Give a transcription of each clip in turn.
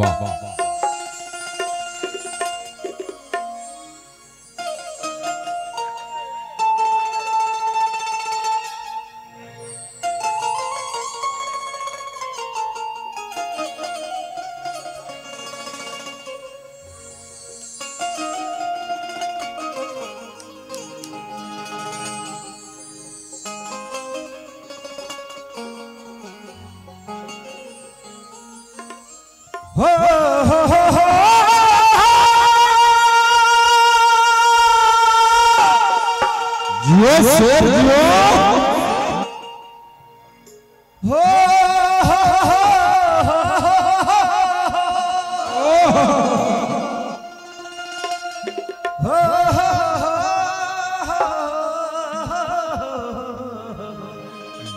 Bye. Bye. Bye.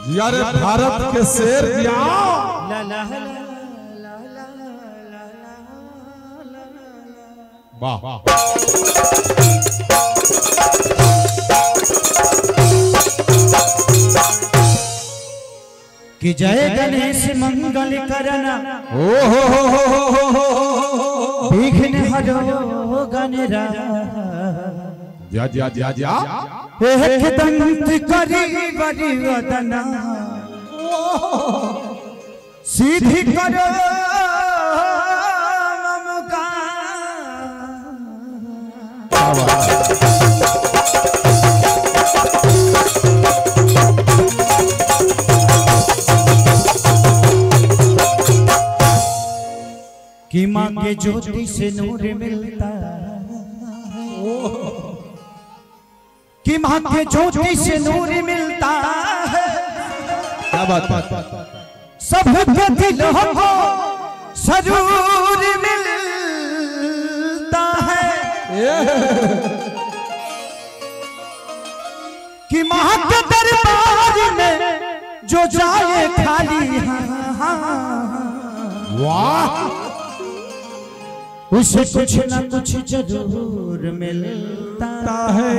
जिया भारत के शेर जिया वाह कि जय गणेश मंगल करना ओ हो हो हो हो हो हो हो विघ्न हरो गणरा जा जा जा जा एक दंत करी बड़ी वदना सीधी करो कि माँ के ज्योति से नूर मिलता कि माँ के ज्योति से नूर मिलता क्या बात सब दिलों सरूर मिलता है कि महत दरबार में जो जाए खाली हाँ, हाँ, वाह। उसे कुछ ना कुछ ज़रूर मिलता है।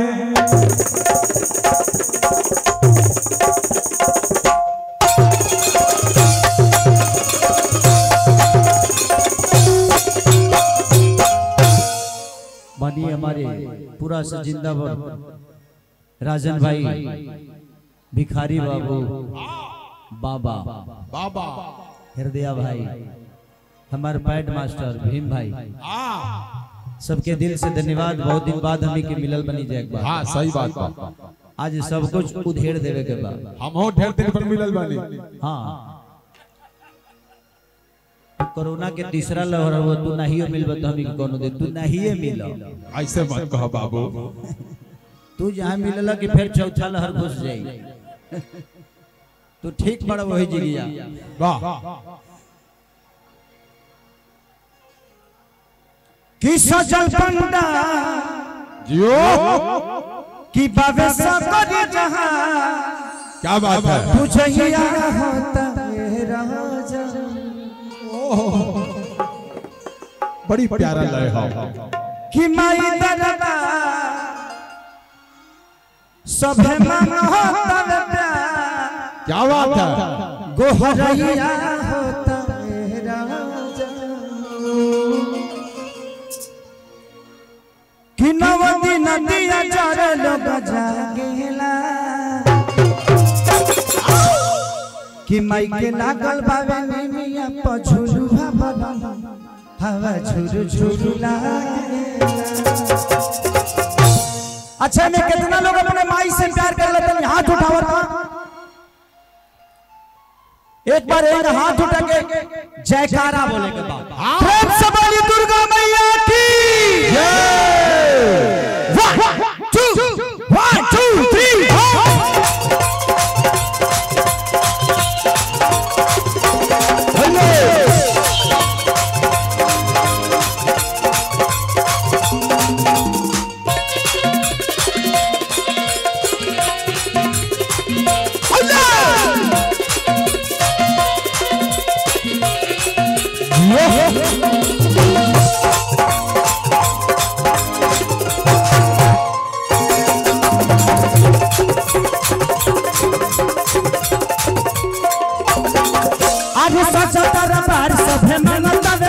हमारे पूरा से जिंदाबाद राजन भाई भिखारी बाबू बाबा बाबा। हृदय भाई हमारे पैड मास्टर भीम भाई। सबके दिल से धन्यवाद बहुत दिन बाद हमी के मिलल बनी जाए हाँ सही बात आज सब कुछ उधेड़ देवे के बाद। हम हो ढेर दिन पर मिलल बानी। हाँ। कोरोना के तीसरा लहर हुआ तू नहीं मिलबे तो हमी कोनो दे? तू नहीं मिलो ऐसे मत कहो बाबू। तू जहाँ मिलला कि फिर चौथा लहर घुस जाई। तू ठीक बड़ा वही जिगिया वाह कि सजल पंडा जियो। कि बाबे सकर जहाँ। क्या बात है? तुझे यार होता है बड़ी प्यारा लय हो। कि माई दरबा सभे मन होता प्यार क्या बात है। गोहरैया होता है राजा कि नवदी नदिया चार लोग जागेला कि माई के लागल बाबे मिया पछुरु हवा झुरु झुरु अच्छा में कितना लोग अपने माई से प्यार कर लेते हैं? हाथ उठाओ था एक बार एक हाथ उठा के जयकारा बोले के बाद प्रेम से बोली दुर्गा मैया की।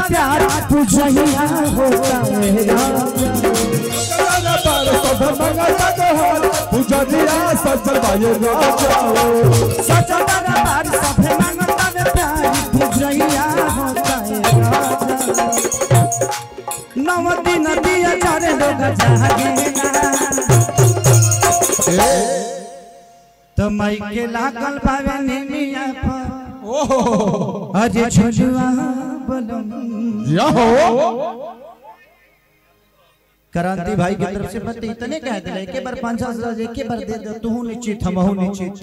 प्यारा होता मेरा पूजनिया जाओ। सब में प्यारी पूजनिया होता मेरा नव दिन दिया लोग जागे तो मई के लागल पावे नेमिया पर। ओहो। अरे छोजुआ बोलम क्रांति भाई की तरफ़ से पति इतने कह दिले के बार पाँच हज़ार एक बार दे दो तू निश्चित हम निश्चित।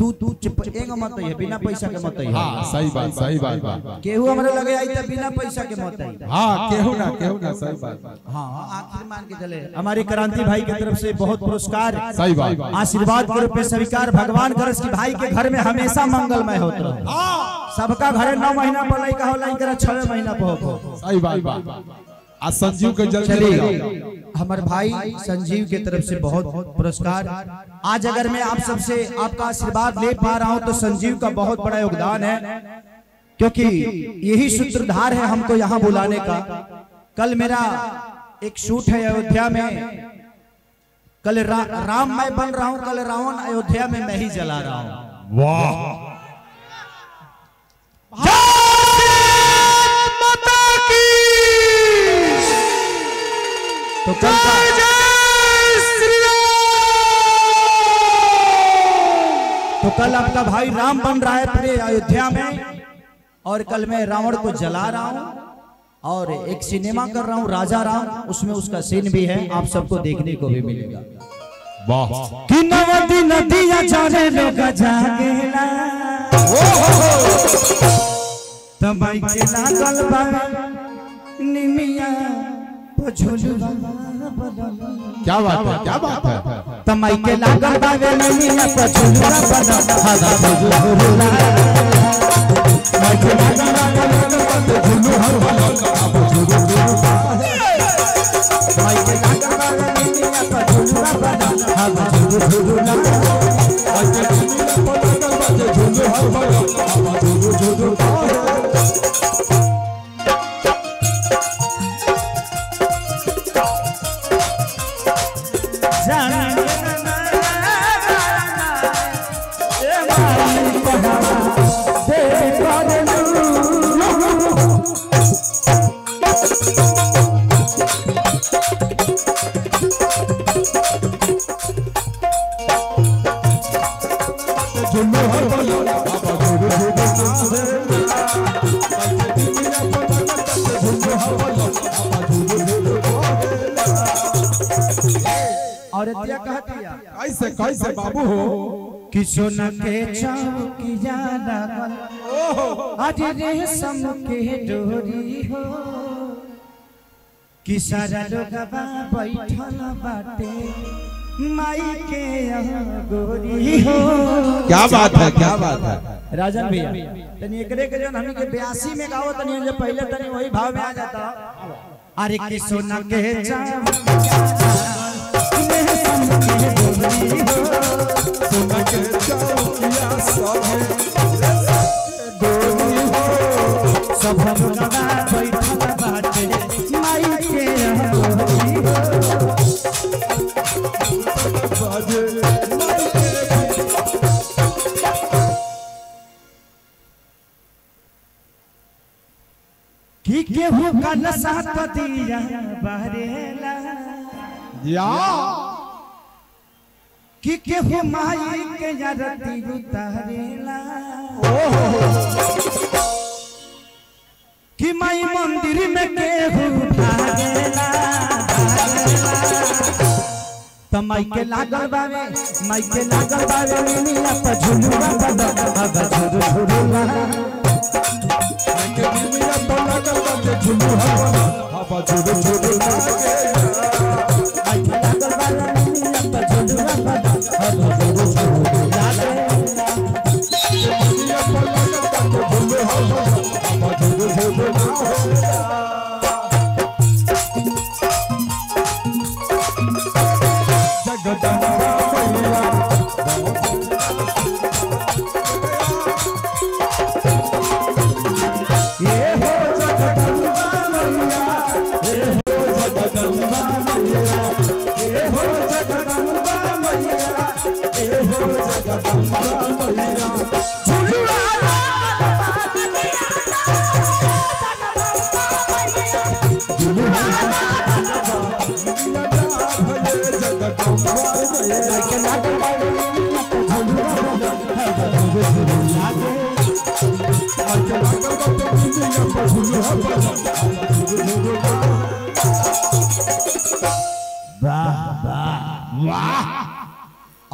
तू तू चुप एक मत है बिना पैसा के मत है हाँ सही बात सही बात केहू हमरे लगे आई त बिना पैसा के मत है हाँ केहू ना केहू ना सही बात। हाँ आखिर मान के चले हमारी क्रांति भाई की तरफ़ से बहुत पुरस्कार सही बात। आशीर्वाद के रूप में स्वीकार भगवान करस की भाई के घर में हमेशा मंगलमय होत रहे। हाँ सबका घरे नौ महीना पर लइका हो लइका छह महीना पर हो सही बात बा आज संजीव के जल्दी ले चलिए हमारे भाई संजीव की तरफ़ से बहुत पुरस्कार। आज अगर मैं आप सबसे आपका आशीर्वाद ले पा रहा हूँ तो संजीव का बहुत बड़ा योगदान है क्योंकि यही सूत्रधार है हमको यहाँ बुलाने का। कल मेरा एक शूट है अयोध्या में। कल रा, राम मैं बन रहा हूँ कल रावण अयोध्या में मैं ही जला रहा हूँ। वाह। तो कल तो कल आपका भाई राम बन रहा है पूरे अयोध्या में और कल मैं रावण को जला रहा हूँ और एक सिनेमा कर रहा हूँ राजा राम उसमें उसका सीन भी है आप सबको देखने को भी मिलेगा। वाह। कि नवदी नदिया जाने लोग जागेला तमाई के लागल बा निमिया। क्या बात है? क्या बात है? तमाई के लागल बावे नमिया पछुलुआ बदल हदा बुजुरुला तमाई के लागल बावे झुलू हर वाला अब झुलू तमाई के लागल बावे नमिया पछुलुआ बदल हदा बुजुरुला झुलू हर वाला कैसे कैसे बाबू हो। कि सोना के चौकिया लगल आज रेशम के डोरी हो। कि सारा लोग बैठल बाटे। माई के गोरी हो। क्या बात है क्या बात है। राजन भैया तनी एकरे के जन हमनी के 82 में गावत तनी जे पहले तनी वही भाव में आ जाता। अरे कि सोना के चौकिया कि केहू कल साथ दिया बहरेला या। कि केहू माई के यारती उतारेला कि माई मंदिर में केहू भागेला त के लागल बावे माई के लागल बावे मिनिया पर झुलुआ बदल अब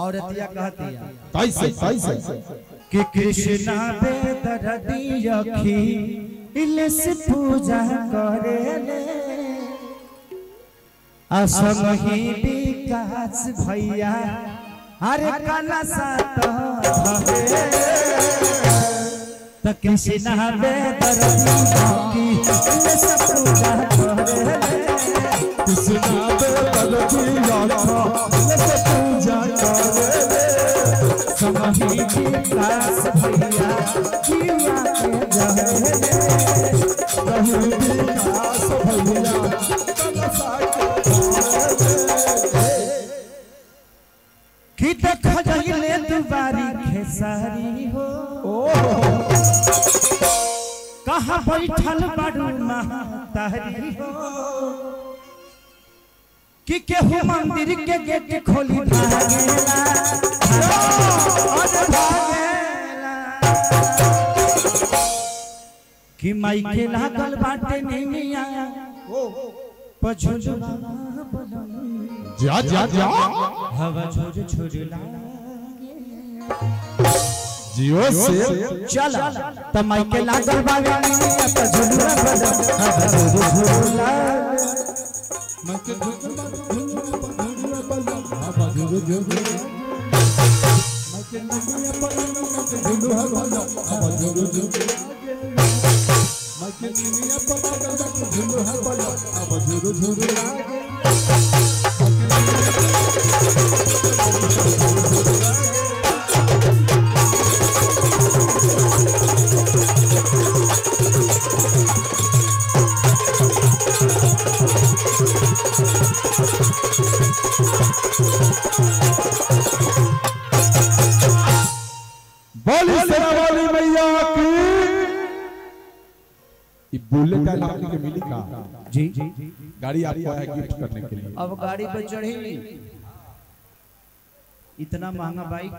औरतिया कहती है। कैसे कैसे कि कृष्णा बेदरदी अखी इलेस पूजा करेले असमही विकास भैया अरे कला सात तो कृष्णा बेदरदी अखी इलेस पूजा करेले कृष्णा बेदरदी आखा लस बैठल बाड़ू महतारी हो कि केहू मंदिर के गेट खोली भागेला। कि माई के लागल बाटे निमिया। पझुलवा बलम जा जा जा। हवा झुर झुर जियो से चल, त माइके लागल बागा त झुलुआ बजा। हवा झुर झुर माइके झुलुआ बना हवा झुरु झुरु माइके निमिया पे झुलुआ बना हवा झुरु झुरु माइके निमिया पे झुलुआ बना हवा झुरु झुरु लागे बोली ये बुलेट है नाम के मिली का जी। गाड़ी आपको है गिफ्ट करने के लिए। अब गाड़ी पे चढ़ेंगे इतना महँगा बाइक?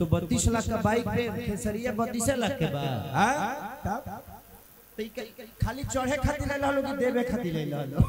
तो बत्तीस लाख का बाइक पे खेसरिया बत्तीस लाख के बाद। हाँ? तब? तो खाली चढ़े खातिर ले लो कि देवे खातिर ले लो।